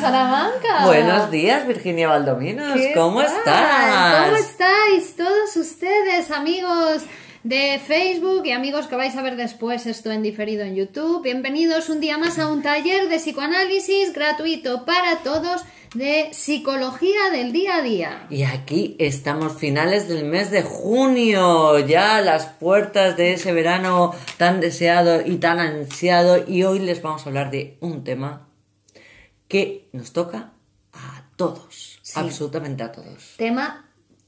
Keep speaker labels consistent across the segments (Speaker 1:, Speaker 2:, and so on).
Speaker 1: Salamanca.
Speaker 2: Buenos días, Virginia Valdominos.
Speaker 1: ¿Qué
Speaker 2: ¿Cómo
Speaker 1: tal?
Speaker 2: estás?
Speaker 1: ¿Cómo estáis todos ustedes, amigos de Facebook y amigos que vais a ver después esto en diferido en YouTube? Bienvenidos un día más a un taller de psicoanálisis gratuito para todos de psicología del día a día.
Speaker 2: Y aquí estamos finales del mes de junio, ya a las puertas de ese verano tan deseado y tan ansiado. Y hoy les vamos a hablar de un tema que nos toca a todos,
Speaker 1: Sí.
Speaker 2: absolutamente a todos.
Speaker 1: Tema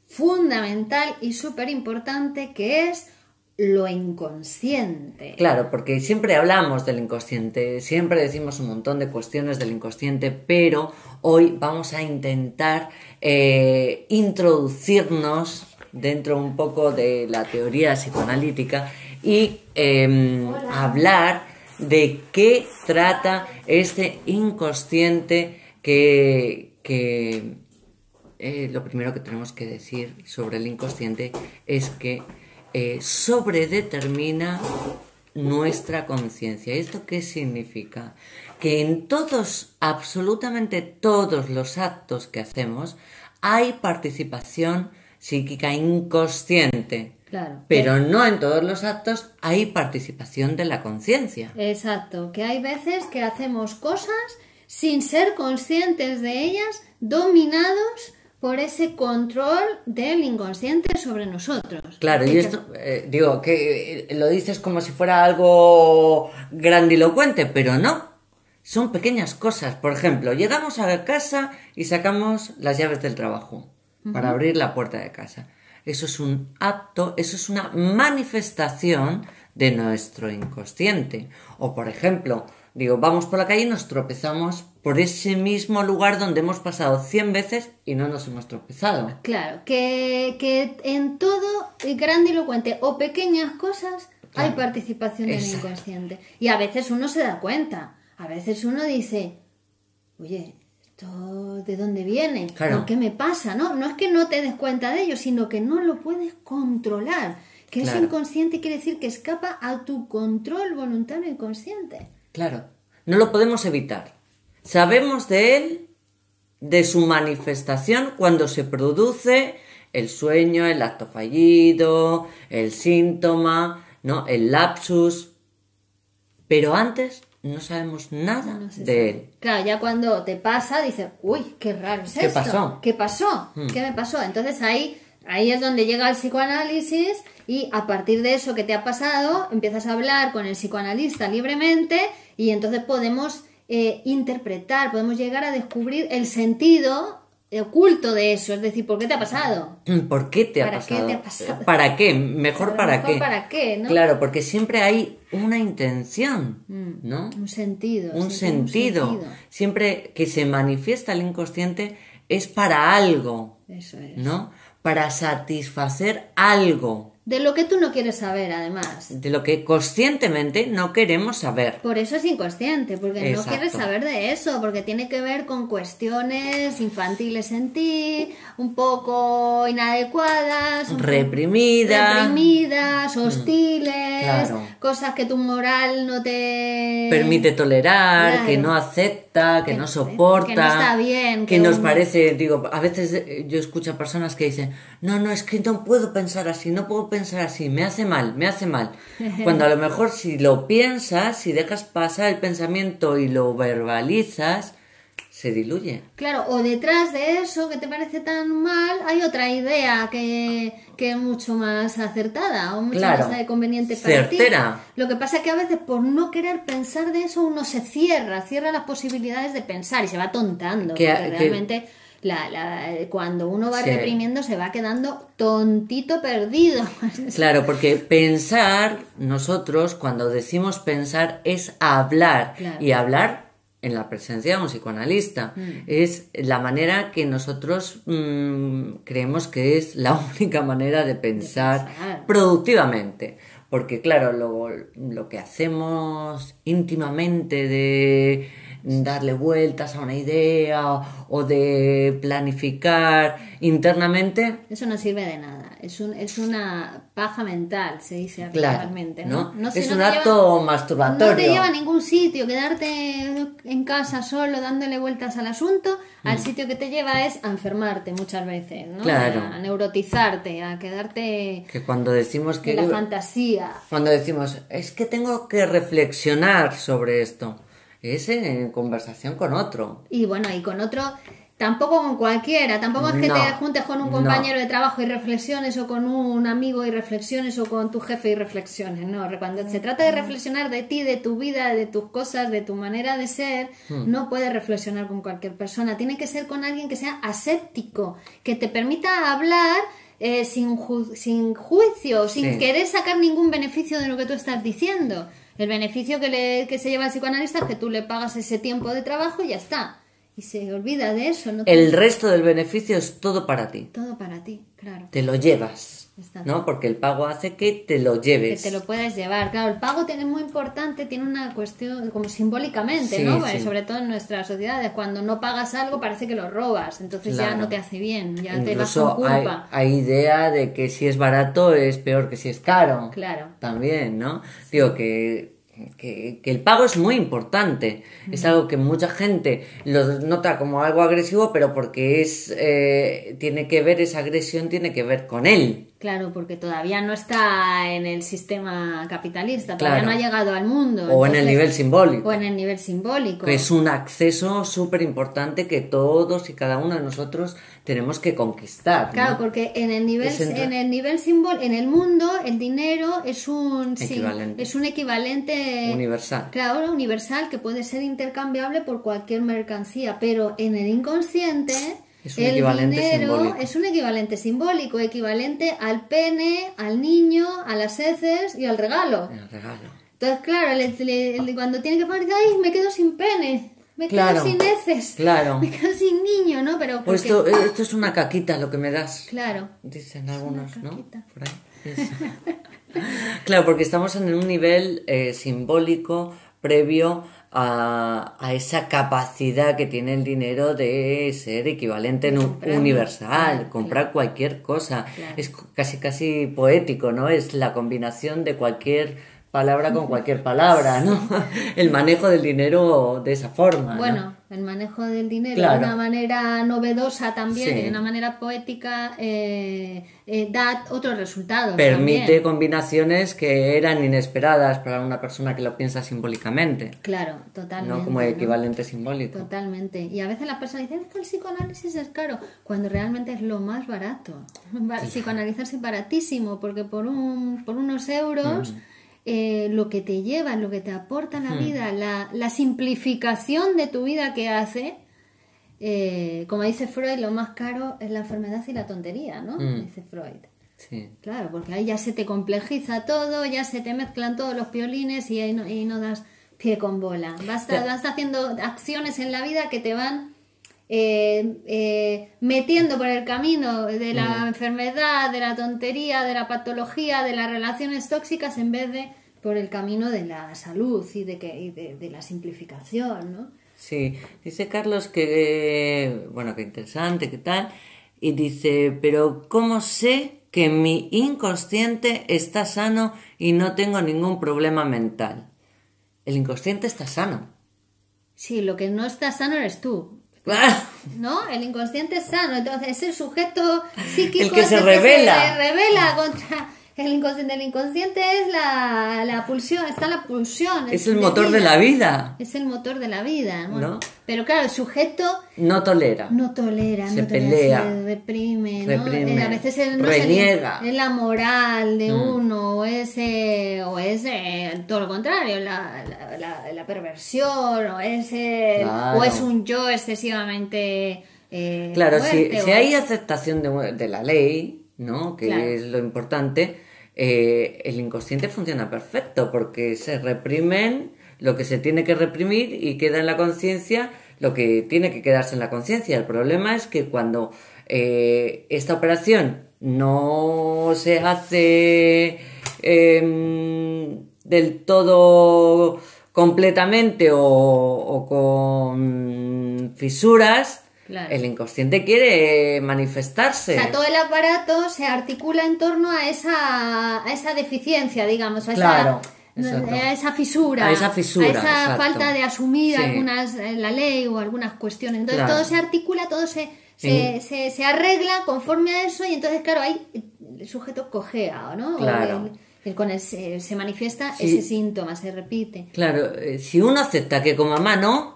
Speaker 1: fundamental y súper importante que es lo inconsciente.
Speaker 2: Claro, porque siempre hablamos del inconsciente, siempre decimos un montón de cuestiones del inconsciente, pero hoy vamos a intentar eh, introducirnos dentro un poco de la teoría psicoanalítica y eh, hablar de qué trata este inconsciente que, que eh, lo primero que tenemos que decir sobre el inconsciente es que eh, sobredetermina nuestra conciencia. ¿Esto qué significa? Que en todos, absolutamente todos los actos que hacemos, hay participación psíquica inconsciente.
Speaker 1: Claro.
Speaker 2: Pero no en todos los actos hay participación de la conciencia.
Speaker 1: Exacto, que hay veces que hacemos cosas sin ser conscientes de ellas, dominados por ese control del inconsciente sobre nosotros.
Speaker 2: Claro, y esto, eh, digo, que eh, lo dices como si fuera algo grandilocuente, pero no. Son pequeñas cosas. Por ejemplo, llegamos a casa y sacamos las llaves del trabajo para abrir la puerta de casa. Eso es un acto, eso es una manifestación de nuestro inconsciente. O, por ejemplo, digo, vamos por la calle y nos tropezamos por ese mismo lugar donde hemos pasado 100 veces y no nos hemos tropezado.
Speaker 1: Claro, que, que en todo grandilocuente o pequeñas cosas hay participación del inconsciente. Y a veces uno se da cuenta, a veces uno dice, oye, ¿esto de dónde viene?
Speaker 2: Claro.
Speaker 1: ¿Por qué me pasa? No, no es que no te des cuenta de ello, sino que no lo puedes controlar. Que
Speaker 2: Claro.
Speaker 1: es inconsciente quiere decir que escapa a tu control voluntario inconsciente.
Speaker 2: Claro, no lo podemos evitar. Sabemos de él, de su manifestación cuando se produce el sueño, el acto fallido, el síntoma, ¿no? El lapsus. Pero antes no sabemos nada
Speaker 1: No
Speaker 2: de él.
Speaker 1: Claro, ya cuando te pasa, dices, uy, qué raro es
Speaker 2: ¿Qué
Speaker 1: esto.
Speaker 2: pasó?
Speaker 1: ¿Qué pasó?
Speaker 2: Hmm.
Speaker 1: ¿Qué me pasó? Entonces ahí, ahí es donde llega el psicoanálisis y a partir de eso que te ha pasado, empiezas a hablar con el psicoanalista libremente y entonces podemos eh, interpretar, podemos llegar a descubrir el sentido oculto de eso, es decir, ¿por qué te ha pasado?
Speaker 2: ¿Por qué te ha
Speaker 1: ¿Para qué
Speaker 2: pasado?
Speaker 1: te ha pasado?
Speaker 2: ¿Para qué? Mejor para
Speaker 1: mejor
Speaker 2: qué.
Speaker 1: para qué, ¿no?
Speaker 2: Claro, porque siempre hay una intención, ¿no?
Speaker 1: Un sentido.
Speaker 2: un
Speaker 1: sí, tiene
Speaker 2: sentido. Siempre que se manifiesta el inconsciente es para algo,
Speaker 1: Eso es.
Speaker 2: ¿no? Para satisfacer algo
Speaker 1: De lo que tú no quieres saber, además.
Speaker 2: de lo que conscientemente no queremos saber.
Speaker 1: Por eso es inconsciente, porque no quieres saber de eso, porque tiene que ver con cuestiones infantiles en ti, un poco inadecuadas, un poco
Speaker 2: Reprimida.
Speaker 1: reprimidas, hostiles,
Speaker 2: Claro.
Speaker 1: cosas que tu moral no te
Speaker 2: Permite tolerar,
Speaker 1: Claro.
Speaker 2: que no acepta, que,
Speaker 1: Que-
Speaker 2: no
Speaker 1: que
Speaker 2: soporta.
Speaker 1: no está bien,
Speaker 2: Que
Speaker 1: que
Speaker 2: nos
Speaker 1: un-
Speaker 2: parece, digo, a veces eh, yo escucho a personas que dicen, no, no, es que no puedo pensar así, no puedo pensar así, me hace mal, me hace mal. Cuando a lo mejor si lo piensas, si dejas pasar el pensamiento y lo verbalizas, se diluye.
Speaker 1: Claro, o detrás de eso que te parece tan mal, hay otra idea que, que es mucho más acertada o mucho
Speaker 2: Claro.
Speaker 1: más eh, conveniente para ti.
Speaker 2: Certera.
Speaker 1: Lo que pasa es que a veces por no querer pensar de eso uno se cierra, cierra las posibilidades de pensar y se va tontando.
Speaker 2: Que-
Speaker 1: porque
Speaker 2: que-
Speaker 1: realmente la, la- cuando uno va
Speaker 2: Sí.
Speaker 1: reprimiendo se va quedando tontito perdido.
Speaker 2: Claro, porque pensar, nosotros cuando decimos pensar es hablar
Speaker 1: Claro.
Speaker 2: y hablar en la presencia de un psicoanalista.
Speaker 1: Mm.
Speaker 2: Es la manera que nosotros mm, creemos que es la única manera de pensar,
Speaker 1: pensar.
Speaker 2: productivamente. Porque claro, lo, lo que hacemos íntimamente de darle vueltas a una idea o de planificar internamente,
Speaker 1: Eso no sirve de nada. Es, un, es una paja mental, se dice
Speaker 2: Claro,
Speaker 1: actualmente,
Speaker 2: ¿no?
Speaker 1: ¿no?
Speaker 2: Es
Speaker 1: no
Speaker 2: un acto
Speaker 1: No
Speaker 2: masturbatorio.
Speaker 1: te lleva a ningún sitio. Quedarte en casa solo dándole vueltas al asunto, al sitio que te lleva es a enfermarte muchas veces, ¿no?
Speaker 2: Mm. Claro.
Speaker 1: A neurotizarte, a quedarte
Speaker 2: que cuando decimos que
Speaker 1: en la fantasía.
Speaker 2: Cuando decimos, es que tengo que reflexionar sobre esto, es en conversación con otro.
Speaker 1: Y bueno, y con otro, tampoco con cualquiera, tampoco es que
Speaker 2: No,
Speaker 1: te juntes con un
Speaker 2: no.
Speaker 1: compañero de trabajo y reflexiones, o con un amigo y reflexiones, o con tu jefe y reflexiones. No, cuando se trata de reflexionar de ti, de tu vida, de tus cosas, de tu manera de ser,
Speaker 2: Hmm.
Speaker 1: no puedes reflexionar con cualquier persona. Tiene que ser con alguien que sea aséptico, que te permita hablar. eh, sin, ju- sin juicio, sin
Speaker 2: Sí.
Speaker 1: querer sacar ningún beneficio de lo que tú estás diciendo. El beneficio que, le, que se lleva el psicoanalista es que tú le pagas ese tiempo de trabajo y ya está. Y se olvida de eso. No
Speaker 2: El resto del beneficio es todo para ti.
Speaker 1: Todo para ti, claro.
Speaker 2: Te lo llevas, ¿no? Porque el pago hace que te lo
Speaker 1: Que
Speaker 2: lleves.
Speaker 1: te lo puedes llevar. Claro, el pago tiene muy importante, tiene una cuestión como simbólicamente,
Speaker 2: Sí,
Speaker 1: ¿no?
Speaker 2: sí.
Speaker 1: Eh, Sobre todo en nuestras sociedades. Cuando no pagas algo parece que lo robas. Entonces ya no te hace bien, ya te vas con culpa.
Speaker 2: hay idea de que si es barato es peor que si es caro.
Speaker 1: Claro.
Speaker 2: También, ¿no? Digo que, que, que el pago es muy importante. Es algo que mucha gente lo nota como algo agresivo, pero porque es eh, tiene que ver, esa agresión tiene que ver con él.
Speaker 1: Claro, porque todavía no está en el sistema capitalista, todavía
Speaker 2: Claro.
Speaker 1: no ha llegado al mundo.
Speaker 2: O en el nivel simbólico.
Speaker 1: O en el nivel simbólico.
Speaker 2: Que es un acceso súper importante que todos y cada uno de nosotros tenemos que conquistar. ¿no?
Speaker 1: Claro, porque en el nivel en el nivel simbol en el mundo el dinero es un sí,
Speaker 2: Equivalente.
Speaker 1: es un equivalente
Speaker 2: Universal.
Speaker 1: Claro, universal que puede ser intercambiable por cualquier mercancía, pero en el inconsciente
Speaker 2: Es un
Speaker 1: el
Speaker 2: equivalente
Speaker 1: dinero
Speaker 2: simbólico.
Speaker 1: es un equivalente simbólico, equivalente al pene, al niño, a las heces y al regalo.
Speaker 2: El regalo.
Speaker 1: Entonces, claro, le- cuando tiene que pagar, ay, me quedo sin pene, me
Speaker 2: Claro,
Speaker 1: quedo sin heces,
Speaker 2: claro.
Speaker 1: me quedo sin niño, ¿no? Pero
Speaker 2: Pues
Speaker 1: porque-
Speaker 2: esto, esto es una caquita lo que me das.
Speaker 1: Claro.
Speaker 2: Dicen algunos, ¿no? Por ahí. Claro, porque estamos en un nivel eh, simbólico previo a, a esa capacidad que tiene el dinero de ser equivalente en un-
Speaker 1: comprar,
Speaker 2: universal,
Speaker 1: claro,
Speaker 2: comprar cualquier cosa.
Speaker 1: Claro.
Speaker 2: Es casi casi poético, ¿no? Es la combinación de cualquier palabra con cualquier palabra, ¿no? El manejo del dinero de esa forma. ¿no?
Speaker 1: Bueno, el manejo del dinero
Speaker 2: Claro.
Speaker 1: de una manera novedosa también,
Speaker 2: Sí.
Speaker 1: de una manera poética, eh, eh, da otros resultados.
Speaker 2: permite
Speaker 1: también.
Speaker 2: combinaciones que eran inesperadas para una persona que lo piensa simbólicamente,
Speaker 1: Claro, totalmente.
Speaker 2: no como
Speaker 1: ¿no?
Speaker 2: equivalente simbólico.
Speaker 1: Totalmente. Y a veces las personas dicen, es que el psicoanálisis es caro, cuando realmente es lo más barato. Va- Psicoanalizarse es baratísimo, porque por, un, por unos euros
Speaker 2: Mm.
Speaker 1: Eh, lo que te lleva, lo que te aporta la vida, la, la simplificación de tu vida que hace, eh, como dice Freud, lo más caro es la enfermedad y la tontería, ¿no?
Speaker 2: Mm.
Speaker 1: Dice Freud.
Speaker 2: Sí.
Speaker 1: Claro, porque ahí ya se te complejiza todo, ya se te mezclan todos los piolines y ahí no, y no das pie con bola. Vas,
Speaker 2: Claro.
Speaker 1: vas haciendo acciones en la vida que te van eh, eh, metiendo por el camino de la enfermedad, de la tontería, de la patología, de las relaciones tóxicas, en vez de por el camino de la salud y de, que, y de, de la simplificación, ¿no?
Speaker 2: Sí, dice Carlos que, eh, bueno, que interesante, que tal, y dice, pero ¿cómo sé que mi inconsciente está sano y no tengo ningún problema mental? El inconsciente está sano.
Speaker 1: Sí, lo que no está sano eres tú. ¿no? El inconsciente es sano, entonces es el sujeto psíquico
Speaker 2: El que se
Speaker 1: el
Speaker 2: revela.
Speaker 1: se revela contra el inconsciente. El inconsciente es la, la pulsión, está la pulsión.
Speaker 2: Es el motor de la vida.
Speaker 1: Es el motor de la vida, bueno,
Speaker 2: ¿No?
Speaker 1: Pero claro, el sujeto
Speaker 2: No tolera.
Speaker 1: no tolera,
Speaker 2: Se
Speaker 1: no tolera,
Speaker 2: pelea.
Speaker 1: se reprime, ¿no? Eh, a veces es, no
Speaker 2: reniega. Mm.
Speaker 1: es la moral de uno, o es, eh, o es eh, todo lo contrario, la, la, la- la perversión, o es, eh,
Speaker 2: Claro.
Speaker 1: o es un yo excesivamente eh,
Speaker 2: Claro, si,
Speaker 1: fuerte,
Speaker 2: si hay aceptación de, de la ley, ¿no? Que
Speaker 1: Claro.
Speaker 2: es lo importante, eh, el inconsciente funciona perfecto porque se reprimen lo que se tiene que reprimir y queda en la conciencia lo que tiene que quedarse en la conciencia. El problema es que cuando eh, esta operación no se hace em, del todo completamente o, o con fisuras,
Speaker 1: Claro.
Speaker 2: el inconsciente quiere manifestarse.
Speaker 1: O sea, todo el aparato se articula en torno a esa, a esa deficiencia, digamos, a
Speaker 2: Claro,
Speaker 1: esa,
Speaker 2: exacto.
Speaker 1: a esa fisura,
Speaker 2: A esa fisura,
Speaker 1: a esa
Speaker 2: exacto.
Speaker 1: falta de asumir
Speaker 2: Sí.
Speaker 1: algunas eh, la ley o algunas cuestiones. Entonces
Speaker 2: Claro.
Speaker 1: todo se articula, todo se, se,
Speaker 2: Sí.
Speaker 1: se, se arregla conforme a eso y entonces, claro, ahí el sujeto cojea, ¿no?
Speaker 2: Claro.
Speaker 1: el- el- con el- se, manifiesta
Speaker 2: Sí.
Speaker 1: ese síntoma, se repite.
Speaker 2: Claro, eh, si uno acepta que como mamá no,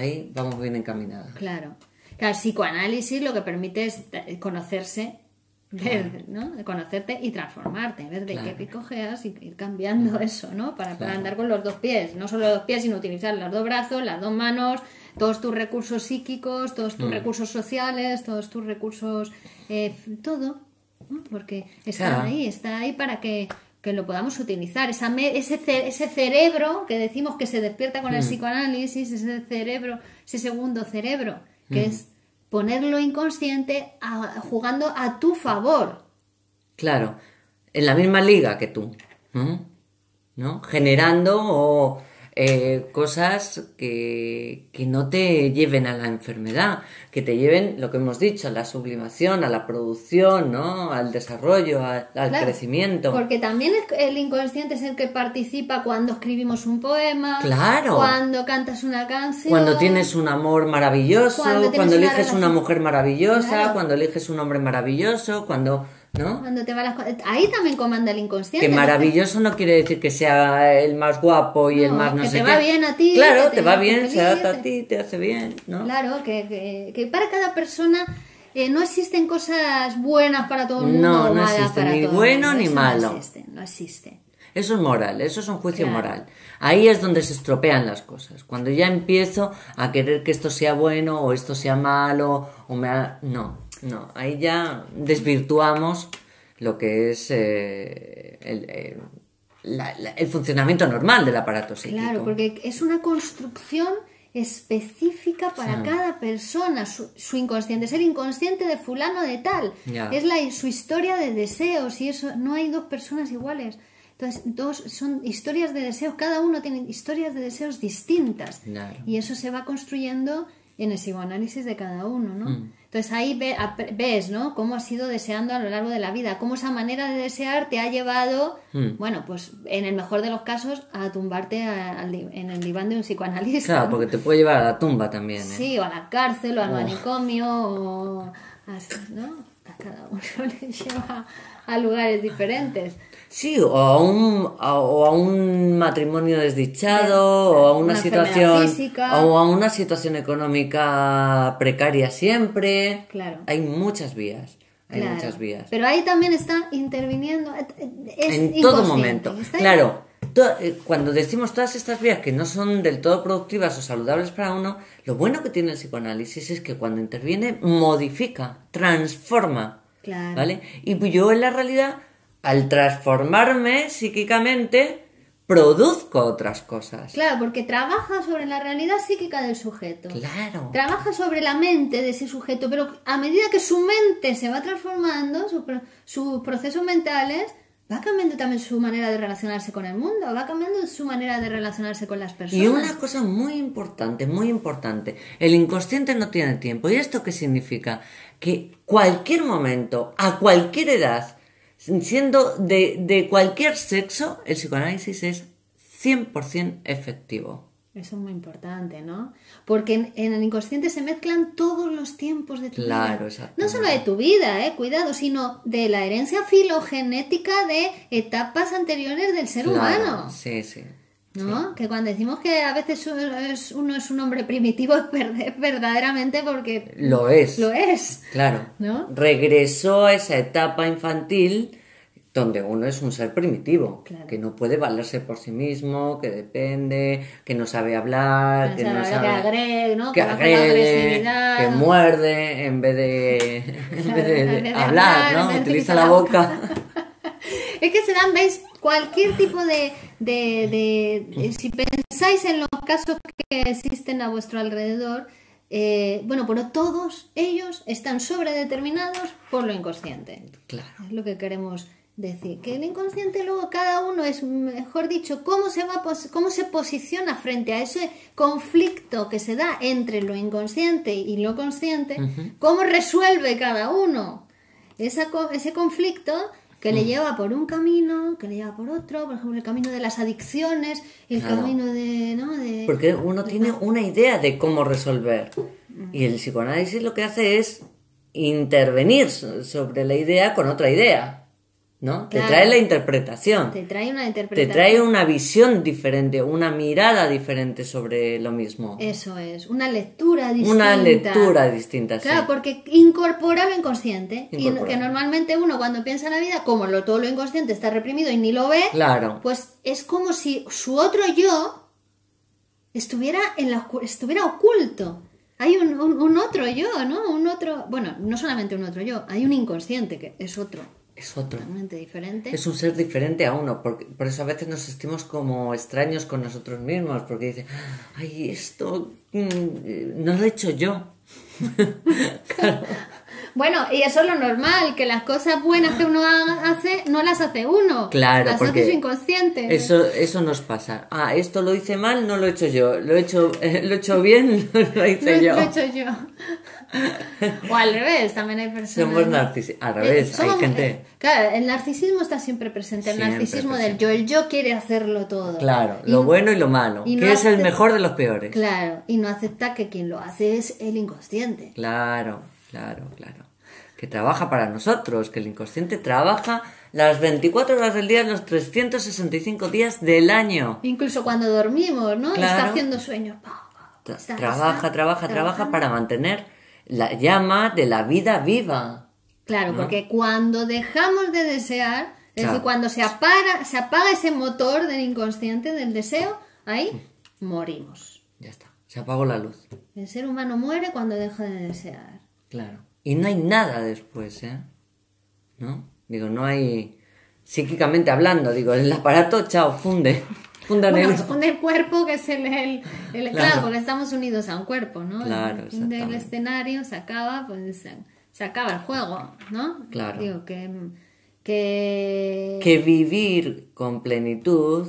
Speaker 2: ahí vamos bien encaminados.
Speaker 1: Claro. Claro, el psicoanálisis lo que permite es conocerse, ver, ¿no? Conocerte y transformarte, ver de
Speaker 2: Claro.
Speaker 1: qué cojeas y ir cambiando eso, ¿no? Para, para andar con los dos pies. No solo los dos pies, sino utilizar los dos brazos, las dos manos, todos tus recursos psíquicos, todos
Speaker 2: Mm.
Speaker 1: tus recursos sociales, todos tus recursos, eh, todo, ¿no? Porque está ahí, está ahí para que, que lo podamos utilizar. Esa me- ese, ce- ese cerebro que decimos que se despierta
Speaker 2: Mm.
Speaker 1: con el psicoanálisis, ese cerebro, ese segundo cerebro,
Speaker 2: Mm.
Speaker 1: que es ponerlo inconsciente a- jugando a tu favor.
Speaker 2: Claro, en la misma liga que tú, ¿no? ¿No? Generando o, eh, cosas que, que no te lleven a la enfermedad, que te lleven, lo que hemos dicho, a la sublimación, a la producción, ¿no? Al desarrollo, a- al
Speaker 1: Claro,
Speaker 2: crecimiento.
Speaker 1: Porque también el inconsciente es el que participa cuando escribimos un poema,
Speaker 2: Claro.
Speaker 1: cuando cantas una canción,
Speaker 2: Cuando tienes un amor maravilloso,
Speaker 1: Cuando
Speaker 2: cuando,
Speaker 1: tienes una
Speaker 2: eliges una mujer maravillosa,
Speaker 1: Claro.
Speaker 2: cuando eliges un hombre maravilloso, cuando, ¿no?
Speaker 1: cuando te va las ahí también comanda el inconsciente.
Speaker 2: Que
Speaker 1: ¿no?
Speaker 2: maravilloso no quiere decir que sea el más guapo y el
Speaker 1: No,
Speaker 2: más no
Speaker 1: que
Speaker 2: sé
Speaker 1: te
Speaker 2: qué.
Speaker 1: va bien a ti,
Speaker 2: Claro, te,
Speaker 1: te
Speaker 2: va bien, se adapta
Speaker 1: te-
Speaker 2: a ti, te hace bien, ¿no?
Speaker 1: Claro, que, que- que para cada persona eh, no existen cosas buenas para todo el mundo
Speaker 2: No, no existe, ni
Speaker 1: el
Speaker 2: bueno ni malo.
Speaker 1: No existe, no.
Speaker 2: Eso es moral, eso es un juicio
Speaker 1: Claro.
Speaker 2: moral. Ahí es donde se estropean las cosas. Cuando ya empiezo a querer que esto sea bueno o esto sea malo, o me ha- no, no, ahí ya desvirtuamos lo que es eh, el, eh, la- la- el funcionamiento normal del aparato psíquico.
Speaker 1: Claro, porque es una construcción específica para
Speaker 2: Sí.
Speaker 1: cada persona, su, su inconsciente, es el inconsciente de fulano de tal,
Speaker 2: Ya.
Speaker 1: es la, su historia de deseos y eso, no hay dos personas iguales. Entonces, dos son historias de deseos, cada uno tiene historias de deseos distintas.
Speaker 2: Claro.
Speaker 1: Y eso se va construyendo en el psicoanálisis de cada uno, ¿no?
Speaker 2: Mm.
Speaker 1: Entonces ahí ves, ¿no? Cómo has ido deseando a lo largo de la vida, cómo esa manera de desear te ha llevado,
Speaker 2: Mm.
Speaker 1: bueno, pues en el mejor de los casos, a tumbarte a- en el diván de un psicoanalista.
Speaker 2: Claro, porque te puede llevar a la tumba también. ¿eh?
Speaker 1: Sí, o a la cárcel, o al
Speaker 2: Oh.
Speaker 1: manicomio, o a, ¿no? A cada uno le lleva a lugares diferentes.
Speaker 2: Sí, o a un, a- o a un matrimonio desdichado, o a una, situación,
Speaker 1: física.
Speaker 2: o a una situación económica precaria siempre.
Speaker 1: Claro.
Speaker 2: Hay muchas vías, hay
Speaker 1: Claro.
Speaker 2: muchas vías.
Speaker 1: Pero ahí también está interviniendo. es
Speaker 2: en todo momento. Claro, to- eh, cuando decimos todas estas vías que no son del todo productivas o saludables para uno, lo bueno que tiene el psicoanálisis es que cuando interviene modifica, transforma.
Speaker 1: Claro.
Speaker 2: ¿Vale? Y yo en la realidad, al transformarme psíquicamente, produzco otras cosas.
Speaker 1: Claro, porque trabaja sobre la realidad psíquica del sujeto.
Speaker 2: Claro.
Speaker 1: Trabaja sobre la mente de ese sujeto, pero a medida que su mente se va transformando, su sus procesos mentales, va cambiando también su manera de relacionarse con el mundo, va cambiando su manera de relacionarse con las personas.
Speaker 2: Y una cosa muy importante, muy importante, el inconsciente no tiene tiempo. ¿Y esto qué significa? Que cualquier momento, a cualquier edad, siendo de, de cualquier sexo, el psicoanálisis es 100% efectivo.
Speaker 1: Eso es muy importante, ¿no? Porque en, en el inconsciente se mezclan todos los tiempos de tu
Speaker 2: Claro,
Speaker 1: vida. No solo de tu vida, eh, cuidado, sino de la herencia filogenética de etapas anteriores del ser
Speaker 2: Claro,
Speaker 1: humano.
Speaker 2: Sí, sí.
Speaker 1: ¿No? Que cuando decimos que a veces uno es, un hombre primitivo es ver- es verdaderamente porque
Speaker 2: Lo es.
Speaker 1: lo es.
Speaker 2: Claro.
Speaker 1: ¿No?
Speaker 2: Regresó a esa etapa infantil donde uno es un ser primitivo,
Speaker 1: Claro.
Speaker 2: que no puede valerse por sí mismo, que depende, que no sabe hablar, que no
Speaker 1: que
Speaker 2: sabe
Speaker 1: agrede, ¿no?
Speaker 2: que agrede, que muerde en vez de, en vez de
Speaker 1: en vez de
Speaker 2: hablar, ¿no? Utiliza la
Speaker 1: la
Speaker 2: boca.
Speaker 1: Es que se dan, veis, cualquier tipo de, de, de- de- si pensáis en los casos que existen a vuestro alrededor, eh, bueno, pero todos ellos están sobredeterminados por lo inconsciente.
Speaker 2: Claro.
Speaker 1: Es lo que queremos decir. Que el inconsciente luego cada uno es, mejor dicho, cómo se, va, cómo se posiciona frente a ese conflicto que se da entre lo inconsciente y lo consciente, cómo resuelve cada uno esa ese conflicto que le lleva por un camino, que le lleva por otro, por ejemplo, el camino de las adicciones, el
Speaker 2: Claro.
Speaker 1: camino de... ¿no? de
Speaker 2: Porque uno tiene una idea de cómo resolver. Y el psicoanálisis lo que hace es intervenir so- sobre la idea con otra idea. ¿No? Te trae la interpretación.
Speaker 1: Te trae una
Speaker 2: Te
Speaker 1: interpretación.
Speaker 2: trae una visión diferente, una mirada diferente sobre lo mismo.
Speaker 1: Eso es, una lectura distinta.
Speaker 2: Una lectura distinta, sí.
Speaker 1: Claro, porque incorpora lo inconsciente. Y que normalmente uno cuando piensa en la vida, como lo, todo lo inconsciente está reprimido y ni lo ve,
Speaker 2: Claro.
Speaker 1: pues es como si su otro yo estuviera, en la, estuviera oculto. Hay un, un- un otro yo, ¿no? Un otro, bueno, no solamente un otro yo, hay un inconsciente que es otro,
Speaker 2: Es otro.
Speaker 1: totalmente diferente.
Speaker 2: Es un ser diferente a uno, porque por eso a veces nos sentimos como extraños con nosotros mismos, porque dice, ay, esto mm, no lo he hecho yo.
Speaker 1: Bueno, y eso es lo normal, que las cosas buenas que uno ha- hace no las hace uno.
Speaker 2: Claro,
Speaker 1: las
Speaker 2: porque
Speaker 1: hace su inconsciente.
Speaker 2: Eso, eso nos pasa. Ah, esto lo hice mal, no lo he hecho yo. Lo he hecho, eh, lo he hecho bien, lo
Speaker 1: Lo
Speaker 2: hice
Speaker 1: he-
Speaker 2: yo.
Speaker 1: lo he hecho yo. O al revés, también hay personas.
Speaker 2: Somos narcisistas. Al revés,
Speaker 1: Eh, somos-
Speaker 2: hay gente.
Speaker 1: eh, claro, el narcisismo está siempre presente. El
Speaker 2: Siempre
Speaker 1: narcisismo del yo. El yo quiere hacerlo todo.
Speaker 2: Claro,
Speaker 1: Y-
Speaker 2: lo bueno y lo malo.
Speaker 1: y no
Speaker 2: que es el mejor de los peores.
Speaker 1: Claro, y no acepta que quien lo hace es el inconsciente.
Speaker 2: Claro, claro, claro. Que trabaja para nosotros, que el inconsciente trabaja las 24 horas del día, los 365 días del año.
Speaker 1: Incluso cuando dormimos, ¿no?
Speaker 2: Claro.
Speaker 1: Está haciendo sueños.
Speaker 2: Trabaja, trabaja, trabaja para mantener la llama de la vida viva.
Speaker 1: Claro, porque cuando dejamos de desear, es decir, cuando se apaga, se apaga ese motor del inconsciente, del deseo, ahí morimos.
Speaker 2: Ya está, se apagó la luz.
Speaker 1: El ser humano muere cuando deja de desear.
Speaker 2: Claro. Y no hay nada después, ¿eh? ¿No? Digo, no hay... Psíquicamente hablando, digo, el aparato, chao, funde. Funda
Speaker 1: Bueno,
Speaker 2: negro.
Speaker 1: funde el cuerpo, que es el, el- el- claro.
Speaker 2: Claro.
Speaker 1: porque estamos unidos a un cuerpo, ¿no?
Speaker 2: Claro,
Speaker 1: el
Speaker 2: exactamente.
Speaker 1: escenario, se acaba, pues se, acaba el juego, ¿no?
Speaker 2: Claro.
Speaker 1: Digo que, que,
Speaker 2: que vivir con plenitud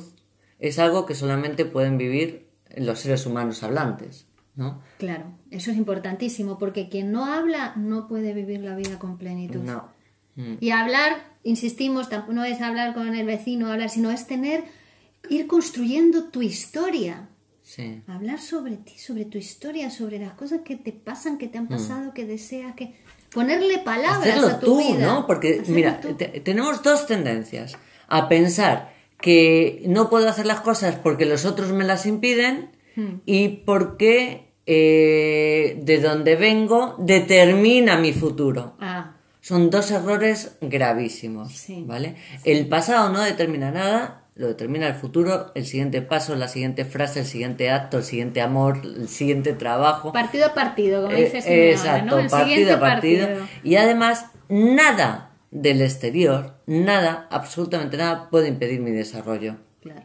Speaker 2: es algo que solamente pueden vivir los seres humanos hablantes, ¿no?
Speaker 1: Claro, eso es importantísimo, porque quien no habla no puede vivir la vida con plenitud.
Speaker 2: No. Mm,
Speaker 1: Y hablar, insistimos, tampoco no es hablar con el vecino, hablar, sino es tener, ir construyendo tu historia.
Speaker 2: Sí.
Speaker 1: Hablar sobre ti, sobre tu historia, sobre las cosas que te pasan, que te han pasado, que deseas, que ponerle palabras
Speaker 2: Mm. Hacerlo
Speaker 1: a tu
Speaker 2: tú,
Speaker 1: vida.
Speaker 2: ¿no? Porque,
Speaker 1: Hacerlo
Speaker 2: mira, te- tenemos dos tendencias. A pensar que no puedo hacer las cosas porque los otros me las impiden
Speaker 1: Hmm.
Speaker 2: y porque eh, de donde vengo determina mi futuro.
Speaker 1: Ah,
Speaker 2: Son dos errores gravísimos,
Speaker 1: Sí.
Speaker 2: ¿vale? El pasado no determina nada, lo determina el futuro, el siguiente paso, la siguiente frase, el siguiente acto, el siguiente amor, el siguiente trabajo.
Speaker 1: partido a partido, como
Speaker 2: Eh,
Speaker 1: dice
Speaker 2: exacto,
Speaker 1: ¿no? El
Speaker 2: partido a partido.
Speaker 1: partido.
Speaker 2: Y además, nada del exterior, nada, absolutamente nada, puede impedir mi desarrollo.
Speaker 1: Claro.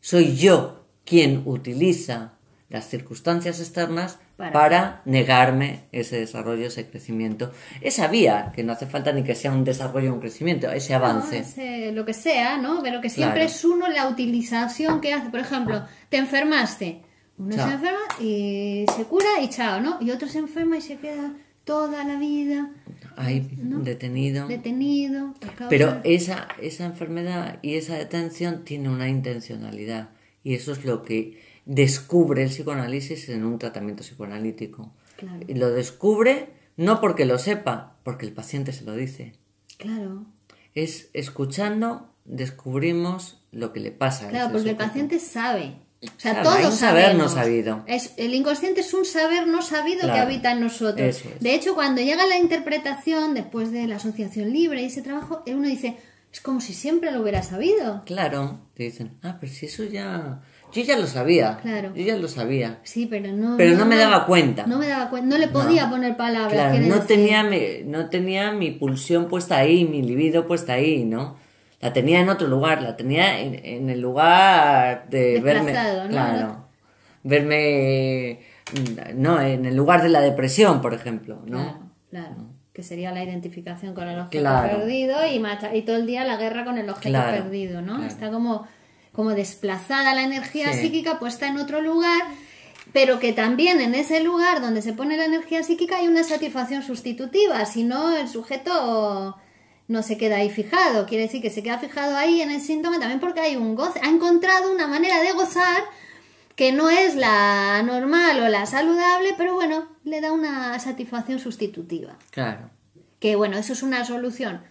Speaker 2: Soy yo quien utiliza las circunstancias externas
Speaker 1: Para-
Speaker 2: para, negarme ese desarrollo, ese crecimiento, esa vía, que no hace falta ni que sea un desarrollo o un crecimiento, ese avance.
Speaker 1: No, ese- lo que sea, ¿no? Pero que siempre
Speaker 2: Claro.
Speaker 1: es uno la utilización que hace. Por ejemplo, te enfermaste. Uno
Speaker 2: Chao.
Speaker 1: se enferma y se cura y chao, ¿no? Y otro se enferma y se queda toda la vida
Speaker 2: Ahí, detenido.
Speaker 1: detenido. causa-
Speaker 2: Pero esa, esa enfermedad y esa detención tiene una intencionalidad. Y eso es lo que descubre el psicoanálisis en un tratamiento psicoanalítico.
Speaker 1: Claro.
Speaker 2: Y lo descubre no porque lo sepa, porque el paciente se lo dice.
Speaker 1: Claro,
Speaker 2: Es escuchando, descubrimos lo que le pasa.
Speaker 1: claro, porque el paciente sabe. O sea,
Speaker 2: Sabe,
Speaker 1: todos
Speaker 2: hay un saber no sabido.
Speaker 1: Es, el inconsciente es un saber no sabido que habita en nosotros.
Speaker 2: es.
Speaker 1: De hecho, cuando llega la interpretación, después de la asociación libre y ese trabajo, uno dice, es como si siempre lo hubiera sabido.
Speaker 2: Claro, te dicen, ah, pero si eso ya... Yo ya lo sabía.
Speaker 1: Claro.
Speaker 2: Yo ya lo sabía.
Speaker 1: Sí, pero no.
Speaker 2: Pero no me daba cuenta.
Speaker 1: No me daba cuenta. No le podía poner palabras.
Speaker 2: Claro, no
Speaker 1: decir.
Speaker 2: tenía, mi, no tenía mi pulsión puesta ahí, mi libido puesta ahí, ¿no? La tenía en otro lugar, la tenía en, en el lugar de verme. Claro. Verme. No, en el lugar de la depresión, por ejemplo, ¿no?
Speaker 1: Claro, claro. Que sería la identificación con el objeto
Speaker 2: Claro.
Speaker 1: perdido y, macha- y todo el día la guerra con el objeto
Speaker 2: Claro,
Speaker 1: perdido, ¿no?
Speaker 2: claro.
Speaker 1: Está como, como desplazada la energía
Speaker 2: Sí.
Speaker 1: psíquica puesta en otro lugar, pero que también en ese lugar donde se pone la energía psíquica hay una satisfacción sustitutiva, si no el sujeto no se queda ahí fijado, quiere decir que se queda fijado ahí en el síntoma también porque hay un goce, ha encontrado una manera de gozar que no es la normal o la saludable, pero bueno, le da una satisfacción sustitutiva.
Speaker 2: Claro.
Speaker 1: Que bueno, eso es una solución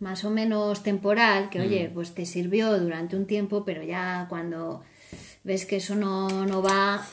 Speaker 1: más o menos temporal, que oye, pues te sirvió durante un tiempo, pero ya cuando ves que eso no, no va,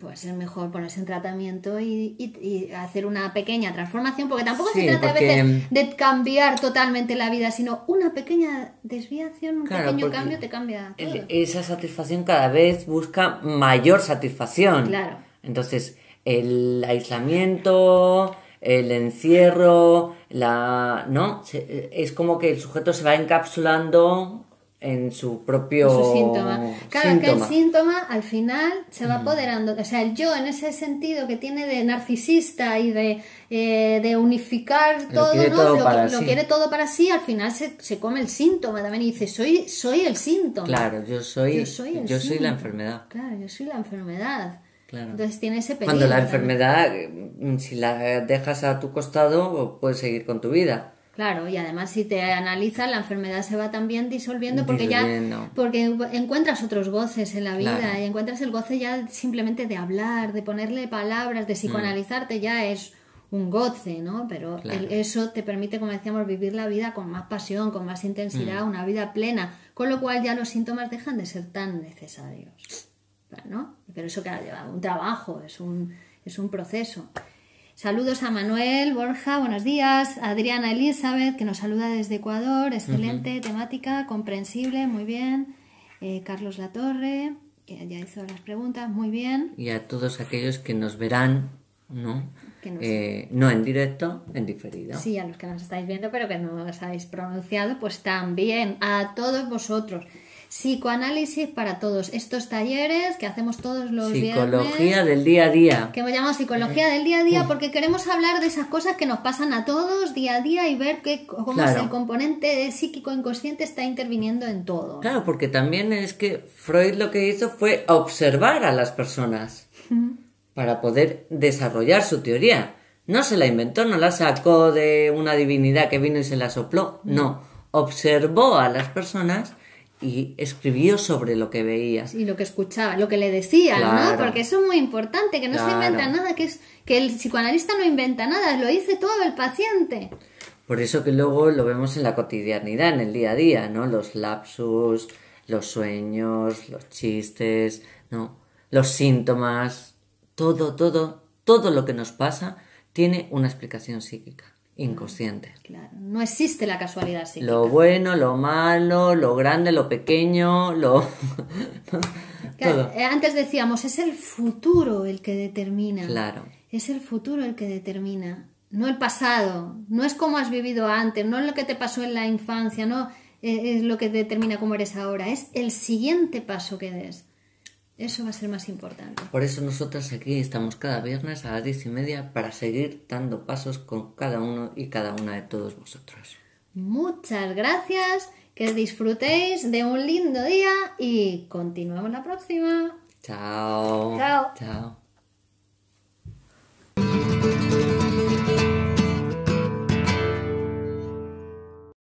Speaker 1: pues es mejor ponerse en tratamiento y, y- y hacer una pequeña transformación, porque tampoco
Speaker 2: Sí,
Speaker 1: se trata a veces de cambiar totalmente la vida, sino una pequeña desviación, un
Speaker 2: Claro,
Speaker 1: pequeño cambio te cambia todo.
Speaker 2: esa satisfacción cada vez busca mayor satisfacción.
Speaker 1: Claro.
Speaker 2: Entonces, el aislamiento, el encierro, la. ¿No? Se- es como que el sujeto se va encapsulando en su propio.
Speaker 1: su síntoma. Claro, que el
Speaker 2: síntoma.
Speaker 1: síntoma al final se va apoderando. O sea, el yo en ese sentido que tiene de narcisista y de, eh, de unificar
Speaker 2: Lo
Speaker 1: todo,
Speaker 2: quiere
Speaker 1: ¿no?
Speaker 2: todo
Speaker 1: lo,
Speaker 2: para
Speaker 1: lo
Speaker 2: sí.
Speaker 1: quiere todo para sí, al final se, se come el síntoma también y dice, soy, soy el síntoma.
Speaker 2: Claro, yo soy,
Speaker 1: Yo soy
Speaker 2: soy la
Speaker 1: síntoma.
Speaker 2: enfermedad.
Speaker 1: Claro, yo soy la enfermedad.
Speaker 2: Claro.
Speaker 1: Entonces tiene ese peligro.
Speaker 2: Cuando la enfermedad, mm, si la dejas a tu costado, puedes seguir con tu vida.
Speaker 1: Claro, y además si te analizas, la enfermedad se va también disolviendo porque
Speaker 2: Diluyendo.
Speaker 1: ya porque encuentras otros goces en la vida
Speaker 2: Claro.
Speaker 1: y encuentras el goce ya simplemente de hablar, de ponerle palabras, de psicoanalizarte ya es un goce, ¿no? Pero.
Speaker 2: Claro.
Speaker 1: el- eso te permite, como decíamos, vivir la vida con más pasión, con más intensidad,
Speaker 2: Mm.
Speaker 1: una vida plena, con lo cual ya los síntomas dejan de ser tan necesarios, ¿no? Pero eso claro lleva un trabajo, es un, es un proceso. Saludos a Manuel, Borja, buenos días. Adriana Elizabeth, que nos saluda desde Ecuador. Excelente temática, comprensible, muy bien. Eh, Carlos Latorre, que ya hizo las preguntas, muy bien.
Speaker 2: Y a todos aquellos que nos verán, ¿no?
Speaker 1: Que nos-
Speaker 2: Eh, no en directo, en diferido.
Speaker 1: Sí, a los que nos estáis viendo, pero que no os habéis pronunciado, pues también a todos vosotros. Psicoanálisis para todos. Estos talleres que hacemos todos los
Speaker 2: Psicología
Speaker 1: viernes.
Speaker 2: del día a día.
Speaker 1: que hemos llamado psicología del día a día porque queremos hablar de esas cosas que nos pasan a todos día a día y ver que, cómo
Speaker 2: Claro.
Speaker 1: el componente psíquico inconsciente está interviniendo en todo.
Speaker 2: Claro, porque también es que Freud lo que hizo fue observar a las personas para poder desarrollar su teoría. No se la inventó, no la sacó de una divinidad que vino y se la sopló. No, observó a las personas y escribió sobre lo que veía.
Speaker 1: Y lo que escuchaba, lo que le decían, ¿no?
Speaker 2: Claro.
Speaker 1: Porque eso es muy importante, que no se inventa nada, que es que el psicoanalista no inventa nada, lo dice todo el paciente.
Speaker 2: Por eso que luego lo vemos en la cotidianidad, en el día a día, ¿no? Los lapsus, los sueños, los chistes, ¿no? Los síntomas, todo, todo, todo lo que nos pasa tiene una explicación psíquica, inconsciente.
Speaker 1: Claro, no existe la casualidad psíquica.
Speaker 2: Lo bueno, lo malo, lo grande, lo pequeño, lo...
Speaker 1: Claro, eh, antes decíamos, es el futuro el que determina.
Speaker 2: Claro.
Speaker 1: Es el futuro el que determina, no el pasado. No es como has vivido antes, no es lo que te pasó en la infancia, no eh, es lo que determina cómo eres ahora. Es el siguiente paso que des. Eso va a ser más importante.
Speaker 2: Por eso nosotras aquí estamos cada viernes a las diez y media para seguir dando pasos con cada uno y cada una de todos vosotros.
Speaker 1: Muchas gracias, que disfrutéis de un lindo día y continuamos la próxima.
Speaker 2: Chao.
Speaker 1: Chao.
Speaker 2: Chao.